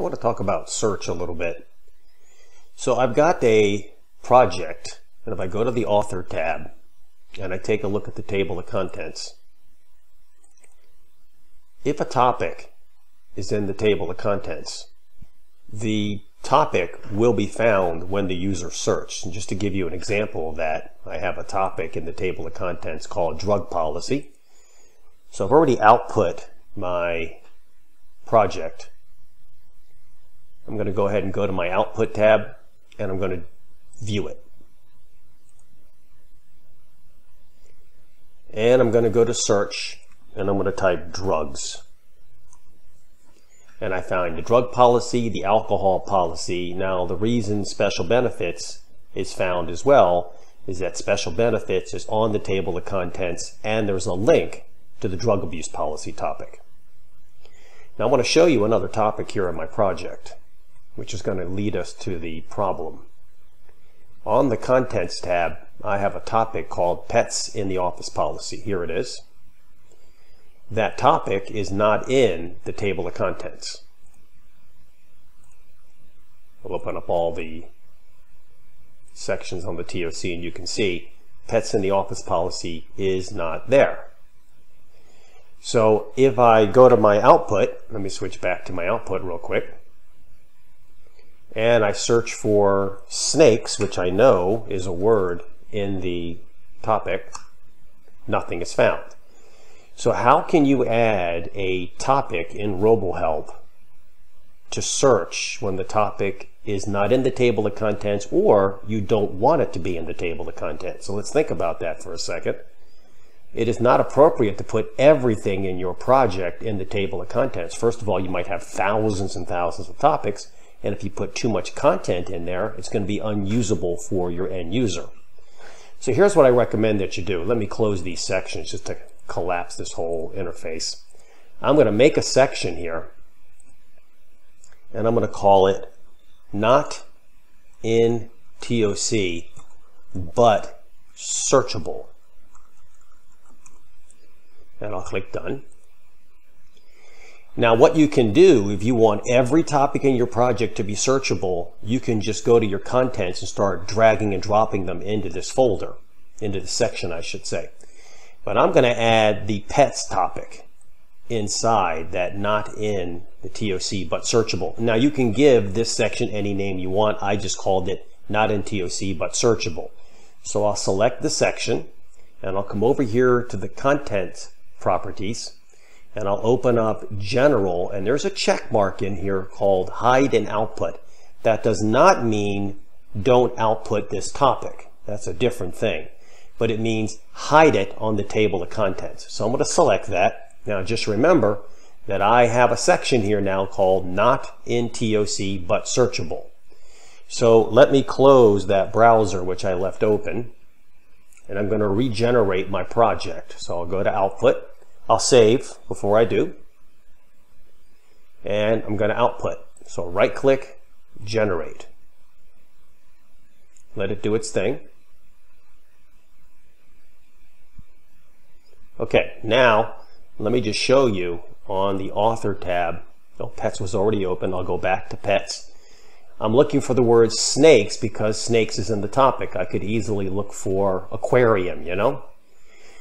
I want to talk about search a little bit. So I've got a project, and if I go to the Author tab, and I take a look at the table of contents, if a topic is in the table of contents, the topic will be found when the user searched. And just to give you an example of that, I have a topic in the table of contents called drug policy. So I've already output my project I'm going to go ahead and go to my output tab and I'm going to view it. And I'm going to go to search and I'm going to type drugs. And I found the drug policy, the alcohol policy. Now the reason special benefits is found as well is that special benefits is on the table of contents and there's a link to the drug abuse policy topic. Now I want to show you another topic here in my project which is going to lead us to the problem. On the Contents tab, I have a topic called Pets in the Office Policy. Here it is. That topic is not in the table of contents. I'll open up all the sections on the TOC and you can see Pets in the Office Policy is not there. So if I go to my output, let me switch back to my output real quick and I search for snakes, which I know is a word in the topic, nothing is found. So how can you add a topic in RoboHelp to search when the topic is not in the table of contents or you don't want it to be in the table of contents? So let's think about that for a second. It is not appropriate to put everything in your project in the table of contents. First of all, you might have thousands and thousands of topics and if you put too much content in there, it's going to be unusable for your end user. So here's what I recommend that you do. Let me close these sections just to collapse this whole interface. I'm going to make a section here and I'm going to call it not in TOC but searchable. And I'll click done. Now what you can do if you want every topic in your project to be searchable, you can just go to your contents and start dragging and dropping them into this folder, into the section I should say. But I'm going to add the pets topic inside that not in the TOC but searchable. Now you can give this section any name you want. I just called it not in TOC but searchable. So I'll select the section and I'll come over here to the content properties and I'll open up general and there's a check mark in here called hide and output. That does not mean don't output this topic. That's a different thing. But it means hide it on the table of contents. So I'm going to select that. Now just remember that I have a section here now called not in TOC but searchable. So let me close that browser which I left open and I'm going to regenerate my project. So I'll go to output I'll save before I do. And I'm going to output. So right click, generate. Let it do its thing. Okay, now let me just show you on the author tab. Oh, pets was already open. I'll go back to pets. I'm looking for the word snakes because snakes is in the topic. I could easily look for aquarium, you know?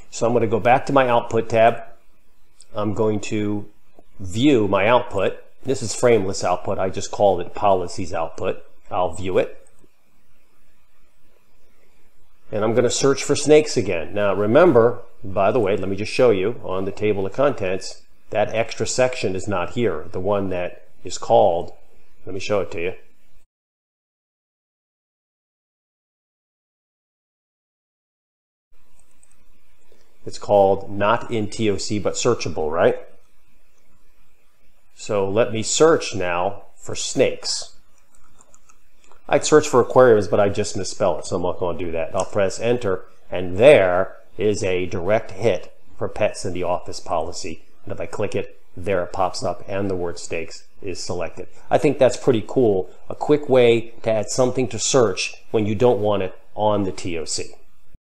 So I'm going to go back to my output tab. I'm going to view my output. This is frameless output. I just called it policies output. I'll view it. And I'm going to search for snakes again. Now remember, by the way, let me just show you on the table of contents, that extra section is not here. The one that is called, let me show it to you. It's called not in TOC but searchable, right? So let me search now for snakes. I'd search for aquariums, but I just misspelled it, so I'm not going to do that. I'll press enter, and there is a direct hit for pets in the office policy. And if I click it, there it pops up and the word snakes is selected. I think that's pretty cool. A quick way to add something to search when you don't want it on the TOC.